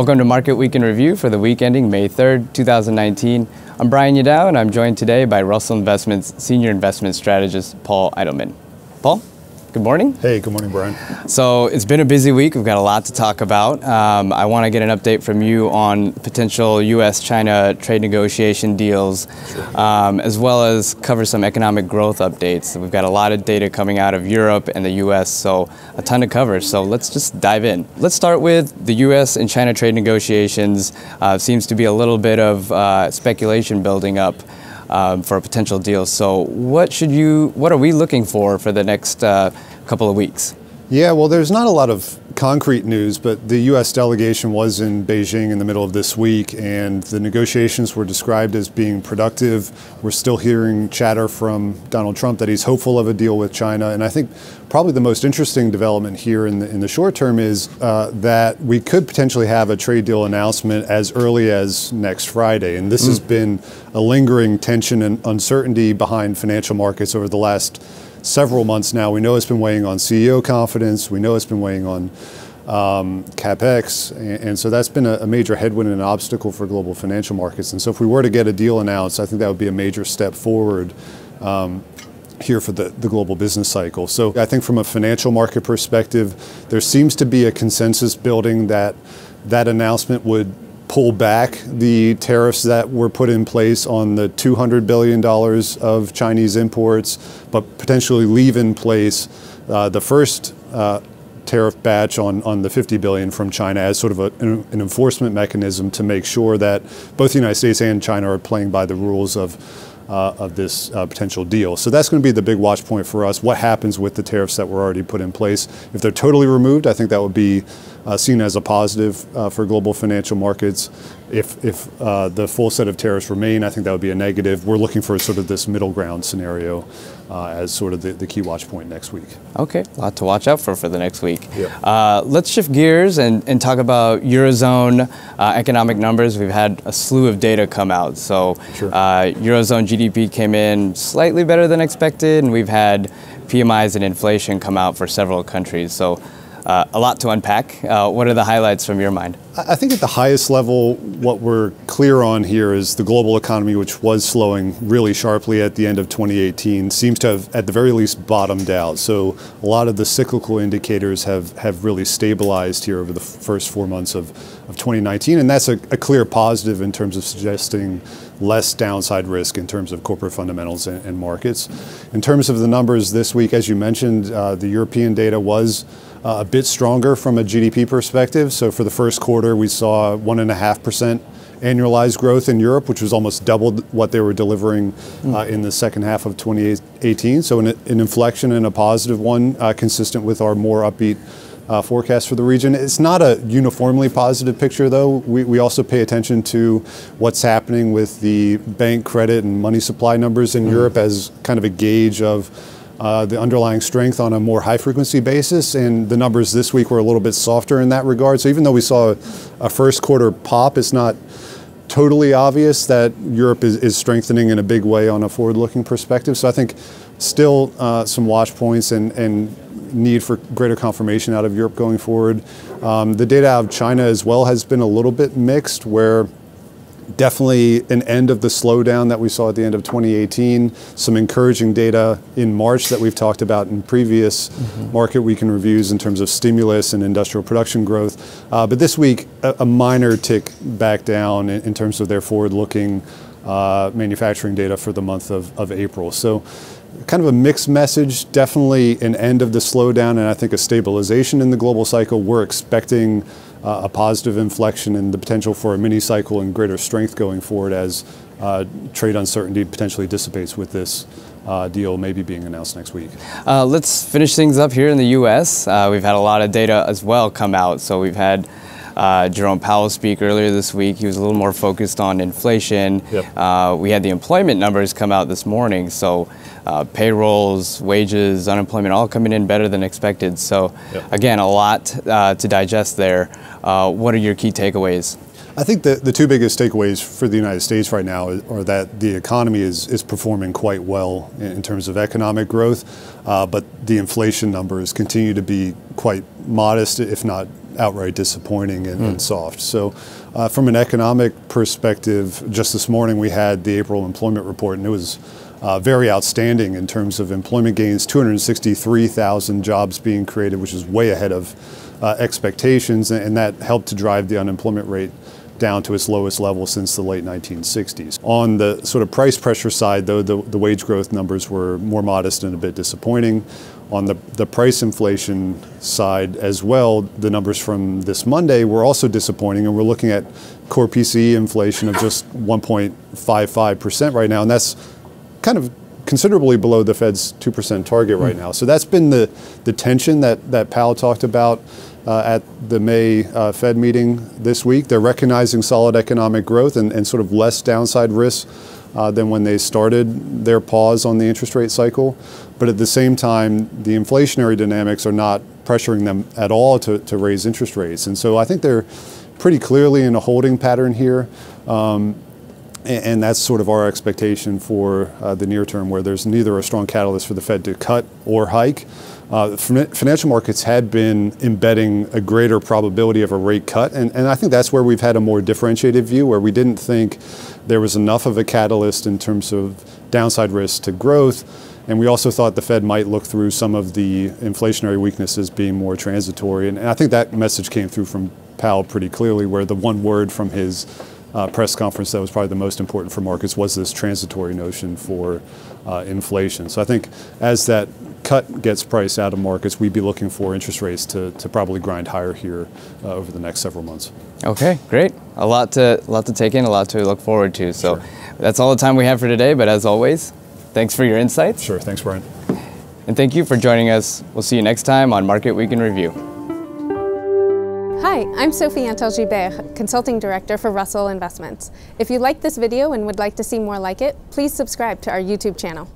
Welcome to Market Week in Review for the week ending May 3rd, 2019. I'm Brian Yadao, and I'm joined today by Russell Investments Senior Investment Strategist Paul Eitelman. Paul? Good morning. Hey, good morning, Brian. So it's been a busy week. We've got a lot to talk about. Um, I want to get an update from you on potential U.S.-China trade negotiation deals, sure. um, as well as cover some economic growth updates. We've got a lot of data coming out of Europe and the U.S., so a ton to cover. So let's just dive in. Let's start with the U.S. and China trade negotiations. Uh, seems to be a little bit of uh, speculation building up um, for a potential deal. So what should you, what are we looking for for the next uh, couple of weeks? Yeah, well, there's not a lot of concrete news, but the U.S. delegation was in Beijing in the middle of this week, and the negotiations were described as being productive. We're still hearing chatter from Donald Trump that he's hopeful of a deal with China, and I think probably the most interesting development here in the, in the short term is uh, that we could potentially have a trade deal announcement as early as next Friday, and this mm. has been a lingering tension and uncertainty behind financial markets over the last several months now. We know it's been weighing on CEO confidence. We know it's been weighing on um, capex, and, and, so that's been a, a, major headwind and an obstacle for global financial markets. And so, if we were to get a deal announced, I think that would be a major step forward. Um, here for the, the global business cycle. So I think from a financial market perspective, there seems to be a consensus building that that announcement would pull back the tariffs that were put in place on the $200 billion of Chinese imports, but potentially leave in place uh, the first uh, tariff batch on, on the 50 billion from China as sort of a, an, enforcement mechanism to make sure that both the United States and China are playing by the rules of uh, of this uh, potential deal. So that's going to be the big watch point for us. What happens with the tariffs that were already put in place? If they're totally removed, I think that would be uh, seen as a positive uh, for global financial markets. If, if uh, the full set of tariffs remain, I think that would be a negative. We're looking for sort of this middle ground scenario uh, as sort of the, the, key watch point next week. Okay, a lot to watch out for for the next week. Uh, let's shift gears and, and talk about Eurozone uh, economic numbers. We've had a slew of data come out. So sure. Eurozone GDP came in slightly better than expected, and we've had PMIs and inflation come out for several countries. So uh, a lot to unpack. Uh, what are the highlights from your mind? I think at the highest level, what we're clear on here is the global economy, which was slowing really sharply at the end of 2018, seems to have at the very least bottomed out. So a lot of the cyclical indicators have, have really stabilized here over the first four months of, of 2019. And that's a, a clear positive in terms of suggesting less downside risk in terms of corporate fundamentals and, and markets. In terms of the numbers this week, as you mentioned, uh, the European data was a bit stronger from a GDP perspective. So for the first quarter, we saw 1.5% annualized growth in Europe, which was almost double what they were delivering uh, in the second half of 2018. So an, an inflection and a positive one, uh, consistent with our more upbeat uh, forecast for the region. It's not a uniformly positive picture, though. We, we also pay attention to what's happening with the bank credit and money supply numbers in mm. Europe as kind of a gauge of uh, the underlying strength on a more high frequency basis. And the numbers this week were a little bit softer in that regard. So even though we saw a first quarter pop, it's not totally obvious that Europe is, is strengthening in a big way on a forward looking perspective. So I think still uh, some watch points and, and need for greater confirmation out of Europe going forward. Um, the data out of China as well has been a little bit mixed where definitely an end of the slowdown that we saw at the end of 2018. Some encouraging data in March that we've talked about in previous mm-hmm. market reviews in terms of stimulus and industrial production growth. Uh, but this week, a, a, minor tick back down in, in terms of their forward looking uh, manufacturing data for the month of, of April. So kind of a mixed message, definitely an end of the slowdown and I think a stabilization in the global cycle. We're expecting uh, a positive inflection and the potential for a mini cycle and greater strength going forward as uh, trade uncertainty potentially dissipates with this uh, deal maybe being announced next week. Uh, let's finish things up here in the U.S. Uh, we've had a lot of data as well come out. So we've had uh, Jerome Powell speak earlier this week. He was a little more focused on inflation. Yep. Uh, we had the employment numbers come out this morning. So uh, payrolls, wages, unemployment, all coming in better than expected. So yep. again, a lot uh, to digest there. Uh, what are your key takeaways? I think the, the two biggest takeaways for the United States right now are that the economy is, is performing quite well in, in terms of economic growth, uh, but the inflation numbers continue to be quite modest, if not outright disappointing and, mm. and soft. So, uh, from an economic perspective, just this morning we had the April employment report, and it was uh, very outstanding in terms of employment gains 263,000 jobs being created, which is way ahead of uh, expectations, and that helped to drive the unemployment rate down to its lowest level since the late 1960s. On the sort of price pressure side, though, the, the wage growth numbers were more modest and a bit disappointing. On the, the price inflation side as well, the numbers from this Monday were also disappointing, and we're looking at core PCE inflation of just 1.55% right now, and that's kind of considerably below the Fed's 2% target right now. So that's been the, the tension that, that Powell talked about uh, at the May uh, Fed meeting this week. They're recognizing solid economic growth and, and sort of less downside risk uh, than when they started their pause on the interest rate cycle. But at the same time, the inflationary dynamics are not pressuring them at all to, to raise interest rates. And so I think they're pretty clearly in a holding pattern here. Um, and that's sort of our expectation for uh, the near term, where there's neither a strong catalyst for the Fed to cut or hike. Uh, financial markets had been embedding a greater probability of a rate cut, and, and I think that's where we've had a more differentiated view, where we didn't think there was enough of a catalyst in terms of downside risk to growth. And we also thought the Fed might look through some of the inflationary weaknesses being more transitory. And, and I think that message came through from Powell pretty clearly, where the one word from his uh, press conference that was probably the most important for markets was this transitory notion for uh, inflation. So I think as that cut gets priced out of markets, we'd be looking for interest rates to, to probably grind higher here uh, over the next several months. Okay, great. A lot to a lot to take in, a lot to look forward to. So sure. that's all the time we have for today. But as always, thanks for your insights. Sure. Thanks, Brian. And thank you for joining us. We'll see you next time on Market Week in Review. Hi, I'm Sophie Antal-Gilbert, Consulting Director for Russell Investments. If you liked this video and would like to see more like it, please subscribe to our YouTube channel.